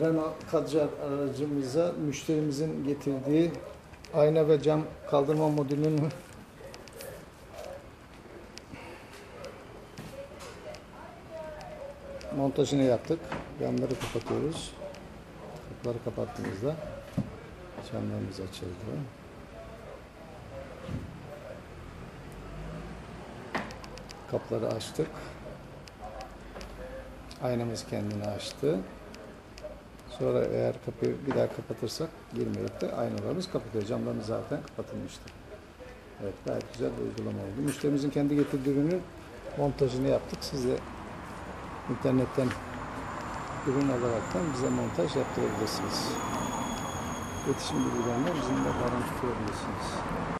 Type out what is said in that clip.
Renault Kadjar aracımıza müşterimizin getirdiği ayna ve cam kaldırma modülünün montajını yaptık. Yanları kapatıyoruz. Kapıları kapattığımızda camlarımız açıldı. Kapıları açtık. Aynamız kendini açtı. Sonra eğer kapıyı bir daha kapatırsak girmeyip de aynalarımız kapatıyor. Camlarımız zaten kapatılmıştı. Evet gayet güzel bir uygulama oldu. Müşterimizin kendi getirdiği ürünün montajını yaptık. Siz de internetten ürün alaraktan bize montaj yaptırabilirsiniz. İletişim bilgilerine bizimle bağlantı kurabilirsiniz.